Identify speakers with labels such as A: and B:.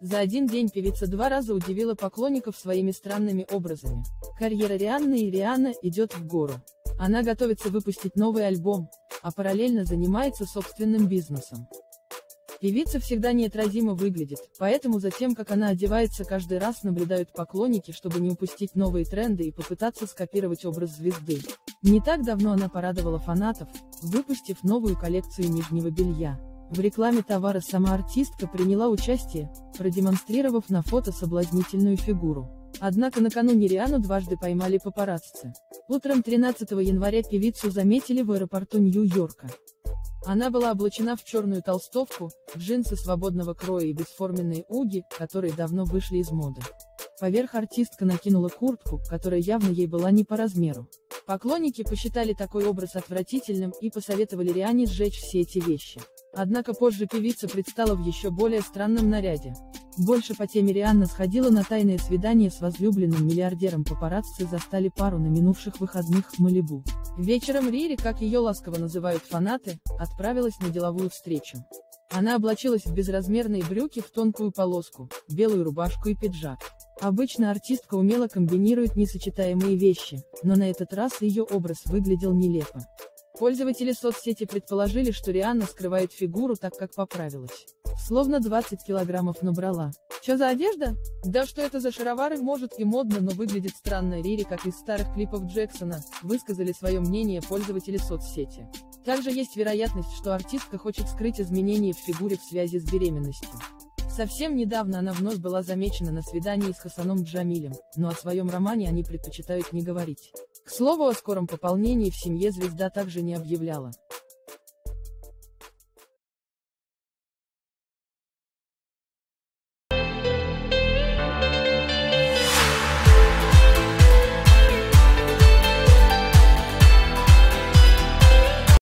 A: За один день певица два раза удивила поклонников своими странными образами. Карьера Рианны и Риана идет в гору. Она готовится выпустить новый альбом, а параллельно занимается собственным бизнесом. Певица всегда неотразимо выглядит, поэтому за тем, как она одевается каждый раз наблюдают поклонники, чтобы не упустить новые тренды и попытаться скопировать образ звезды. Не так давно она порадовала фанатов, выпустив новую коллекцию нижнего белья. В рекламе товара сама артистка приняла участие, продемонстрировав на фото соблазнительную фигуру. Однако накануне Риану дважды поймали папарацци. Утром 13 января певицу заметили в аэропорту Нью-Йорка. Она была облачена в черную толстовку, джинсы свободного кроя и бесформенные уги, которые давно вышли из моды. Поверх артистка накинула куртку, которая явно ей была не по размеру. Поклонники посчитали такой образ отвратительным и посоветовали Риане сжечь все эти вещи. Однако позже певица предстала в еще более странном наряде. Больше по теме Рианна сходила на тайное свидание с возлюбленным миллиардером папарацци застали пару на минувших выходных в Малибу. Вечером Рири, как ее ласково называют фанаты, отправилась на деловую встречу. Она облачилась в безразмерные брюки в тонкую полоску, белую рубашку и пиджак. Обычно артистка умело комбинирует несочетаемые вещи, но на этот раз ее образ выглядел нелепо. Пользователи соцсети предположили, что Рианна скрывает фигуру так как поправилась. Словно 20 килограммов набрала. Чё за одежда? Да что это за шаровары, может и модно, но выглядит странно. Рири, как из старых клипов Джексона, высказали свое мнение пользователи соцсети. Также есть вероятность, что артистка хочет скрыть изменения в фигуре в связи с беременностью. Совсем недавно она вновь была замечена на свидании с Хасаном Джамилем, но о своем романе они предпочитают не говорить. К слову о скором пополнении в семье звезда также не объявляла.